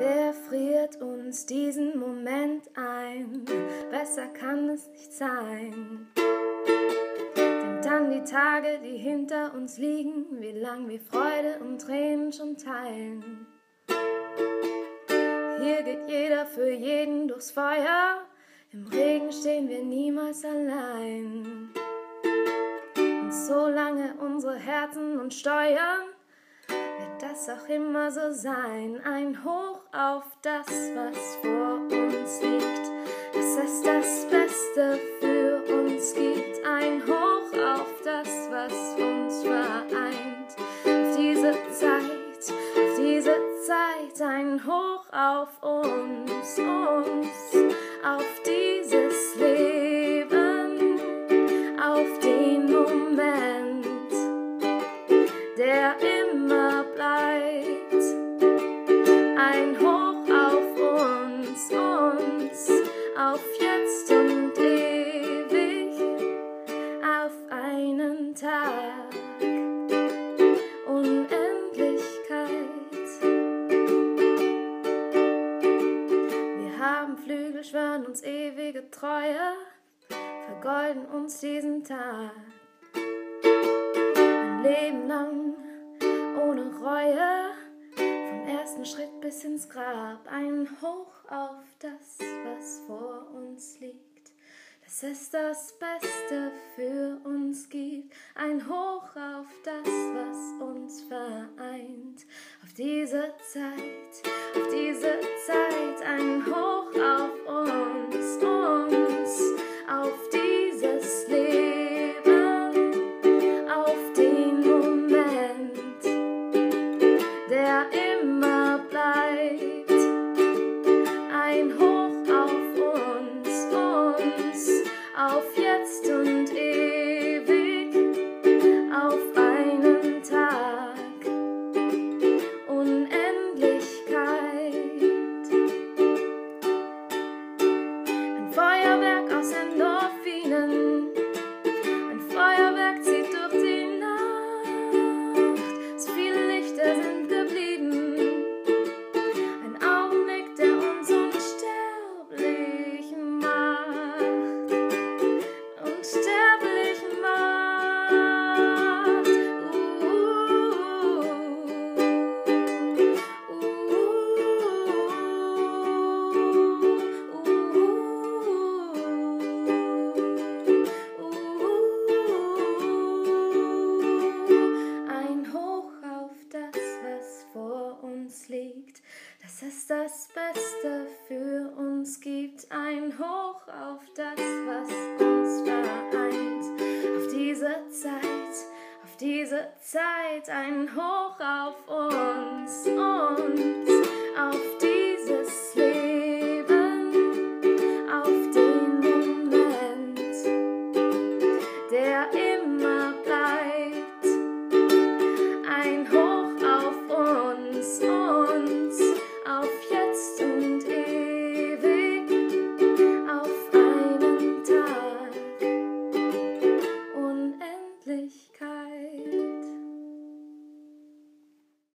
Wer friert uns diesen Moment ein? Besser kann es nicht sein. Denkt an die Tage, die hinter uns liegen, wie lang wir Freude und Tränen schon teilen. Hier geht jeder für jeden durchs Feuer, im Regen stehen wir niemals allein. Und solange unsere Herzen uns steuern, das auch immer so sein. Ein Hoch auf das, was vor uns liegt, dass es das Beste für uns gibt. Ein Hoch auf das, was uns vereint. Auf diese Zeit, auf diese Zeit, ein Hoch auf uns, Tag, Unendlichkeit. Wir haben Flügel, schwören uns ewige Treue, vergolden uns diesen Tag. Ein Leben lang ohne Reue, vom ersten Schritt bis ins Grab, ein Hoch auf das, was vor uns liegt. Dass es das Beste für uns gibt, ein Hoch auf das, was uns vereint. Auf diese Zeit, auf diese Zeit, ein Hoch auf uns, uns, auf dieses Leben, auf den Moment, der immer Feuerwerk aus Endorphinen, das Beste für uns gibt. Ein Hoch auf das, was uns vereint. Auf diese Zeit, auf diese Zeit, ein Hoch auf uns, uns.